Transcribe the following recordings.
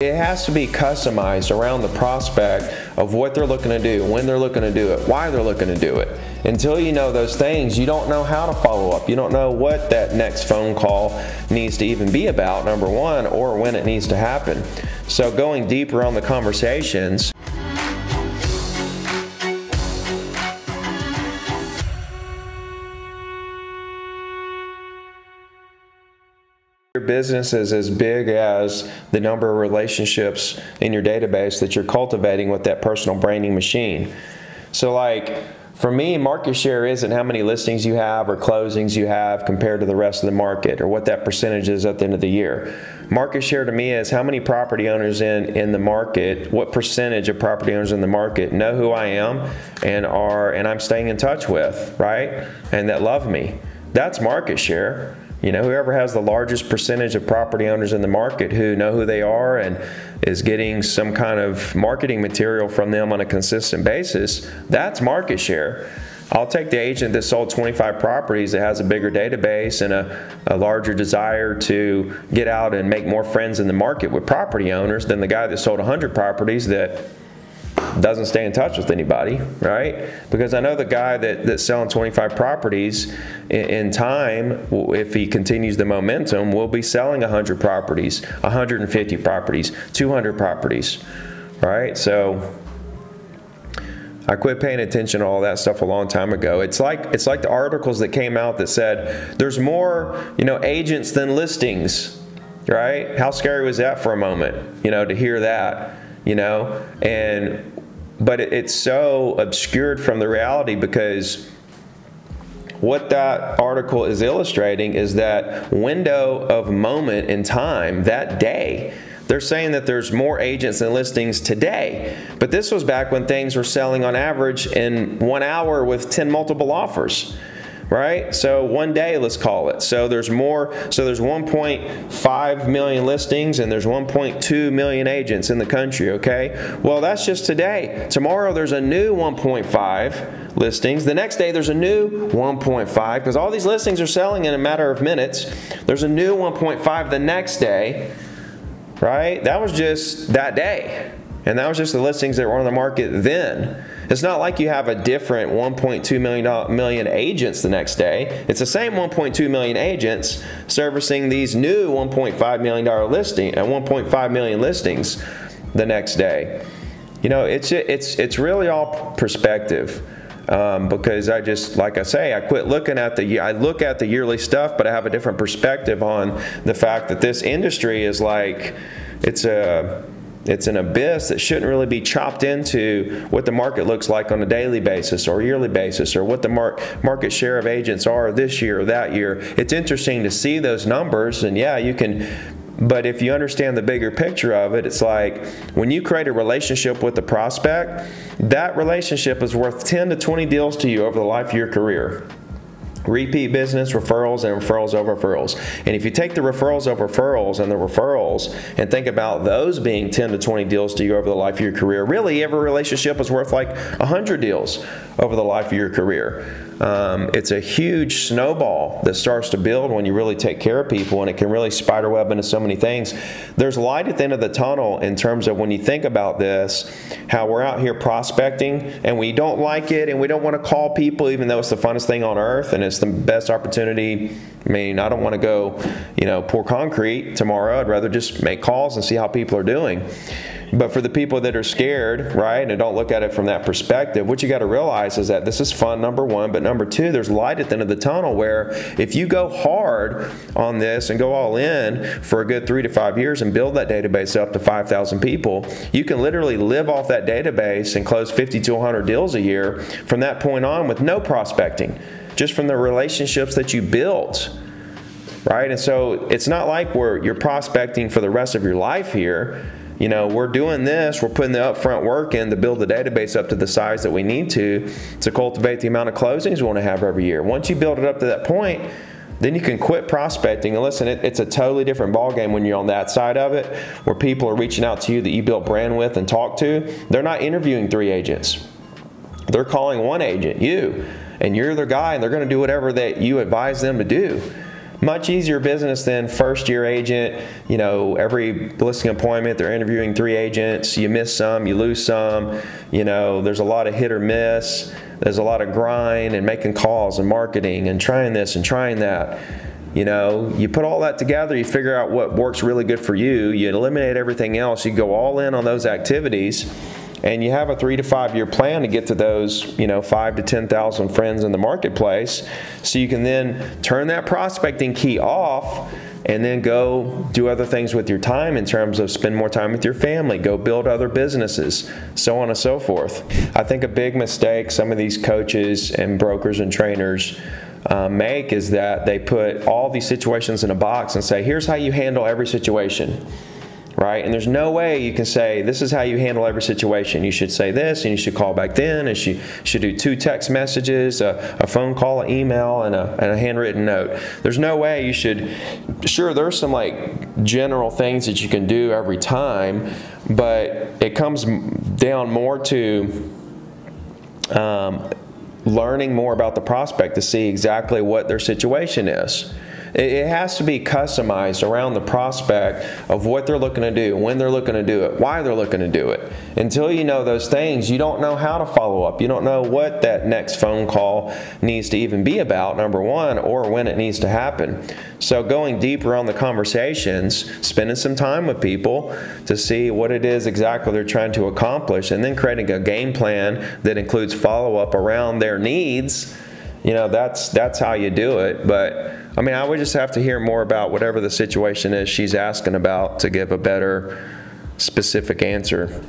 It has to be customized around the prospect of what they're looking to do, when they're looking to do it, why they're looking to do it. Until you know those things, you don't know how to follow up. You don't know what that next phone call needs to even be about, number one, or when it needs to happen. So going deeper on the conversations, business is as big as the number of relationships in your database that you're cultivating with that personal branding machine. So, like, for me, market share isn't how many listings you have or closings you have compared to the rest of the market or what that percentage is at the end of the year. Market share to me is how many property owners in, in the market, what percentage of property owners in the market know who I am and are and I'm staying in touch with, right? And that love me. That's market share. You know, whoever has the largest percentage of property owners in the market who know who they are and is getting some kind of marketing material from them on a consistent basis, that's market share. I'll take the agent that sold 25 properties that has a bigger database and a, a, larger desire to get out and make more friends in the market with property owners than the guy that sold 100 properties that doesn't stay in touch with anybody, right? Because I know the guy that, that's selling 25 properties in, in, time, if he continues the momentum, will be selling 100 properties, 150 properties, 200 properties, right? So I quit paying attention to all that stuff a long time ago. It's like it's like the articles that came out that said there's more, you know, agents than listings, right? How scary was that for a moment, you know, to hear that, you know? And but it's so obscured from the reality because what that article is illustrating is that window of moment in time, that day. They're saying that there's more agents and listings today, but this was back when things were selling on average in one hour with 10 multiple offers right? So one day, let's call it. So there's more, so there's 1.5 million listings and there's 1.2 million agents in the country, okay? Well, that's just today. Tomorrow there's a new 1.5 listings. The next day there's a new 1.5 because all these listings are selling in a matter of minutes. There's a new 1.5 the next day, right? That was just that day. And that was just the listings that were on the market then. It's not like you have a different 1.2 million, million agents the next day. It's the same 1.2 million agents servicing these new 1.5 million dollar listing and uh, 1.5 million listings the next day. You know, it's it's it's really all perspective. Um, because I just, like I say, I quit looking at the, I look at the yearly stuff, but I have a different perspective on the fact that this industry is like, it's a, it's an abyss that shouldn't really be chopped into what the market looks like on a daily basis or yearly basis or what the mar- market share of agents are this year or that year. It's interesting to see those numbers, and yeah, you can. But if you understand the bigger picture of it, it's like when you create a relationship with the prospect, that relationship is worth 10 to 20 deals to you over the life of your career repeat business, referrals, and referrals over referrals. And if you take the referrals over referrals and the referrals and think about those being 10 to 20 deals to you over the life of your career, really every relationship is worth like 100 deals over the life of your career. Um, it's a huge snowball that starts to build when you really take care of people, and it can really spiderweb into so many things. There's light at the end of the tunnel in terms of when you think about this, how we're out here prospecting, and we don't like it, and we don't want to call people, even though it's the funnest thing on earth, and it's the best opportunity. I mean, I don't want to go, you know, pour concrete tomorrow. I'd rather just make calls and see how people are doing. But for the people that are scared, right, and don't look at it from that perspective, what you got to realize is that this is fun, number one. But number two, there's light at the end of the tunnel where if you go hard on this and go all in for a good three to five years and build that database up to 5,000 people, you can literally live off that database and close 50 to 100 deals a year from that point on with no prospecting, just from the relationships that you built right? And so it's not like we're, you're prospecting for the rest of your life here you know, we're doing this, we're putting the upfront work in to build the database up to the size that we need to to cultivate the amount of closings we want to have every year. Once you build it up to that point, then you can quit prospecting. And listen, it, it's a totally different ballgame when you're on that side of it, where people are reaching out to you that you built brand with and talk to. They're not interviewing three agents. They're calling one agent, you, and you're their guy, and they're going to do whatever that you advise them to do. much easier business than first year agent. You know, every listing appointment, they're interviewing three agents. You miss some, you lose some. You know, there's a lot of hit or miss. There's a lot of grind and making calls and marketing and trying this and trying that. You know, you put all that together, you figure out what works really good for you, you eliminate everything else, you go all in on those activities and you have a three to five year plan to get to those, you know, five to 10,000 friends in the marketplace. So you can then turn that prospecting key off and then go do other things with your time in terms of spend more time with your family, go build other businesses, so on and so forth. I think a big mistake some of these coaches and brokers and trainers uh, make is that they put all these situations in a box and say, here's how you handle every situation right? And there's no way you can say, this is how you handle every situation. You should say this, and you should call back then, and you should do two text messages, a, a phone call, an email, and a, and a, handwritten note. There's no way you should, sure, there's some like general things that you can do every time, but it comes down more to um, learning more about the prospect to see exactly what their situation is. It has to be customized around the prospect of what they're looking to do, when they're looking to do it, why they're looking to do it. Until you know those things, you don't know how to follow up. You don't know what that next phone call needs to even be about, number one, or when it needs to happen. So going deeper on the conversations, spending some time with people to see what it is exactly they're trying to accomplish, and then creating a game plan that includes follow up around their needs you know that's that's how you do it but i mean i would just have to hear more about whatever the situation is she's asking about to give a better specific answer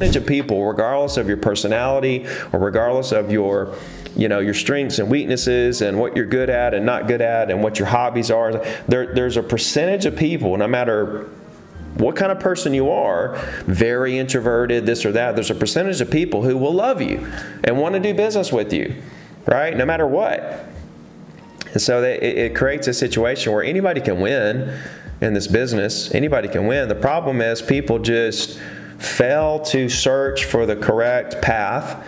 of people regardless of your personality or regardless of your you know your strengths and weaknesses and what you're good at and not good at and what your hobbies are there, there's a percentage of people no matter what kind of person you are, very introverted, this or that, there's a percentage of people who will love you and want to do business with you right? No matter what. And so it, it creates a situation where anybody can win in this business. Anybody can win. The problem is people just fail to search for the correct path.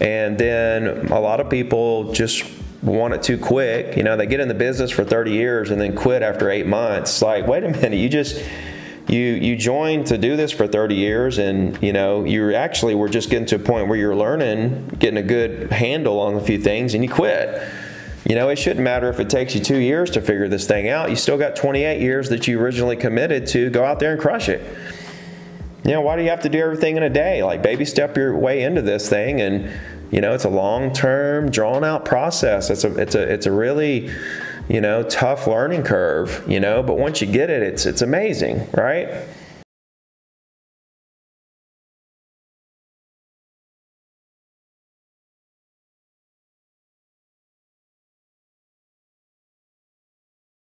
And then a lot of people just want it too quick. You know, they get in the business for 30 years and then quit after eight months. Like, wait a minute, you just you you joined to do this for 30 years and you know you actually were just getting to a point where you're learning getting a good handle on a few things and you quit you know it shouldn't matter if it takes you two years to figure this thing out. You still got 28 years that you originally committed to go out there and crush it. You know why do you have to do everything in a day? Like baby step your way into this thing and you know it's a long term drawn out process. It's a it's a it's a really you know, tough learning curve, you know, but once you get it, it's it's amazing, right?